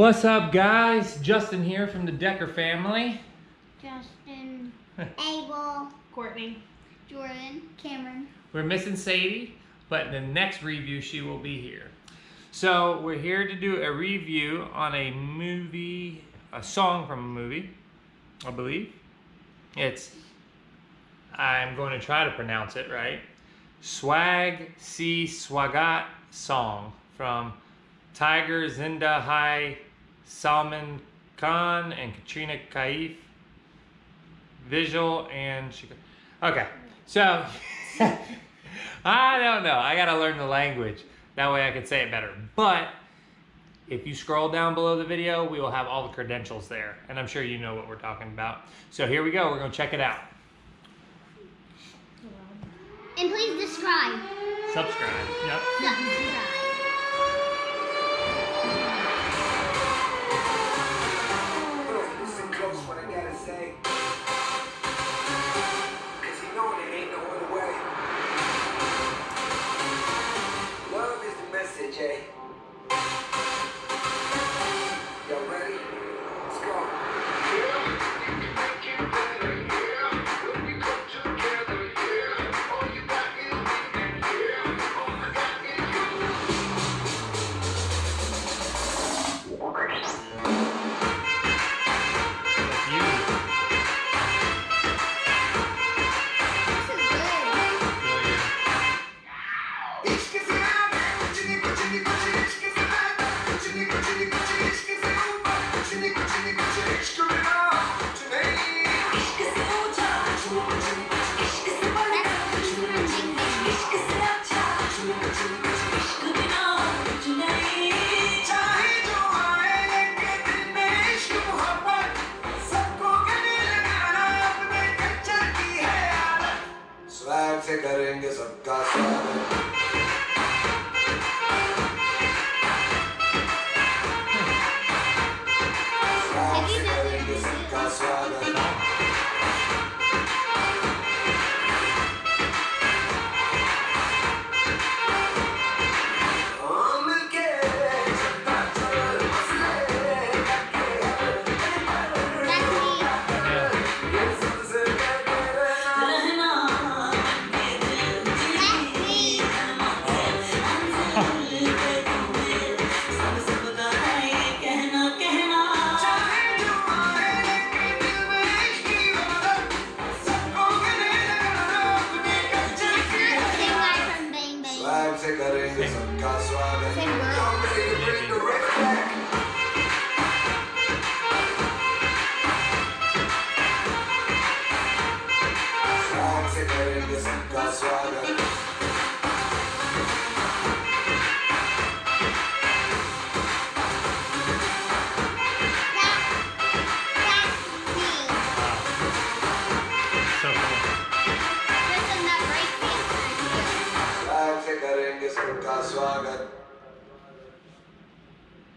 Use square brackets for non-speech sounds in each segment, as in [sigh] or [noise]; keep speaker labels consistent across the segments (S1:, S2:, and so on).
S1: What's up, guys? Justin here from the Decker family.
S2: Justin, [laughs] Abel,
S3: Courtney.
S2: Jordan, Cameron.
S1: We're missing Sadie, but in the next review, she will be here. So, we're here to do a review on a movie, a song from a movie, I believe. It's, I'm going to try to pronounce it right. Swag Se Swagat song from Tiger Zinda Hai Salman Khan and Katrina Kaif. Visual and Chica- okay. So [laughs] I don't know. I gotta learn the language. That way I can say it better. But if you scroll down below the video, we will have all the credentials there. And I'm sure you know what we're talking about. So here we go. We're gonna check it out.
S2: And please describe.
S1: Subscribe. Yep.
S2: Subscribe.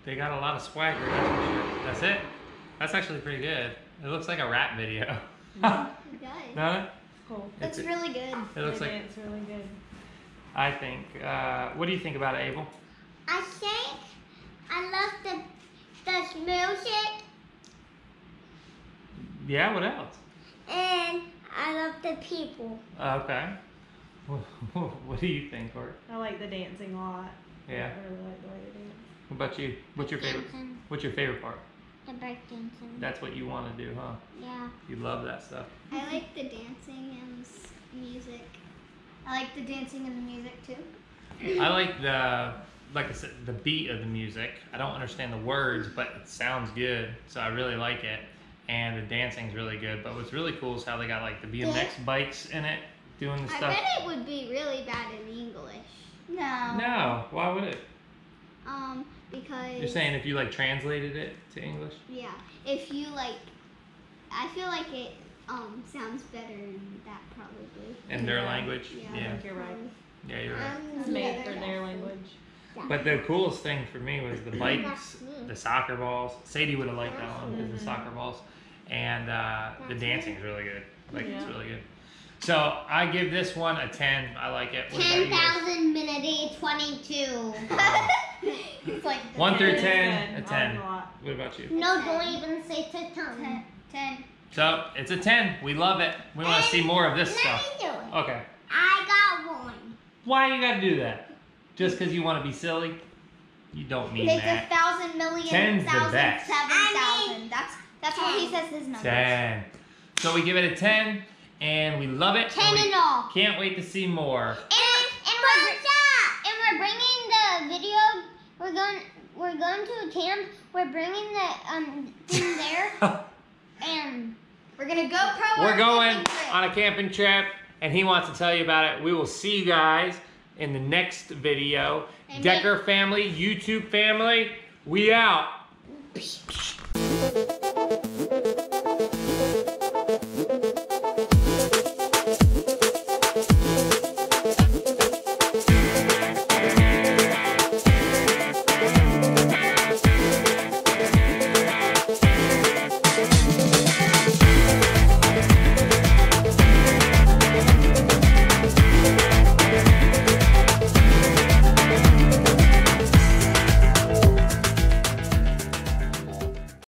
S1: They got a lot of swagger, that's for sure. That's it? That's actually pretty good. It looks like a rap video. [laughs]
S2: It does.
S1: no?
S3: Cool.
S2: It's
S1: It's-
S2: really good.
S1: It looks like,
S3: dance really good.
S1: I think. Uh, what do you think about it, Abel?
S2: I think I love the the music
S1: Yeah, what else?
S2: and I love the people.
S1: Okay. [laughs] what do you think, Court?
S3: I like the dancing a lot.
S1: Yeah.
S3: I really like the way they dance.
S1: What about you? What's your favorite?
S2: Dancing.
S1: What's your favorite part?
S2: The break dancing.
S1: That's what you want to do, huh?
S2: Yeah.
S1: You love that stuff.
S2: I like the dancing and music. I like the dancing and the music too.
S1: I like the, like I said, the beat of the music. I don't understand the words, but it sounds good, so I really like it. And the dancing's really good. But what's really cool is how they got like the BMX bikes in it, doing the
S2: I
S1: stuff.
S2: I bet it would be really bad in English. No.
S1: No, why would it?
S2: Um, because
S1: You're saying if you like translated it to English?
S2: yeah, if you like, I feel like it um sounds better in that probably.
S1: In their
S3: Yeah.
S1: language?
S2: Yeah.
S3: I think you're right.
S1: Yeah, you're right.
S3: It's made for their language.
S1: But the coolest thing for me was the bikes, the soccer balls. Sadie would have liked that one because the soccer balls, and uh, the is really good. Like it's really good. So I give this one a ten. I like it. What about
S2: Ten
S1: you guys?
S2: minute twenty-two. [laughs] It's like
S1: One through ten,
S3: good.
S1: a
S3: I like
S1: ten.
S3: a.
S1: What about you?
S4: No, don't even say to ten.
S2: ten. ten.
S1: So it's a ten. We love it. We want to see more of this
S4: Let
S1: stuff.
S4: me do it.
S1: Okay.
S4: I got one.
S1: Why you gotta do that? Just because you want to be silly? You don't mean
S2: It's a
S1: that.
S2: thousand million,
S1: Ten's the
S2: thousand,
S1: best.
S2: seven
S4: I
S2: thousand. That's that's what he says his numbers.
S1: Ten. So we give it a ten, and we love it.
S2: Ten
S1: we
S2: and all.
S1: Can't wait to see more.
S4: And, and, we're, and we're bringing the video. We're going. We're going to a camp. We're bringing the um thing there, [laughs] and
S2: We're gonna go pro.
S1: We're going on a camping trip, and he wants to tell you about it. We will see you guys in the next video.
S2: And
S1: Decker family, YouTube family, we out.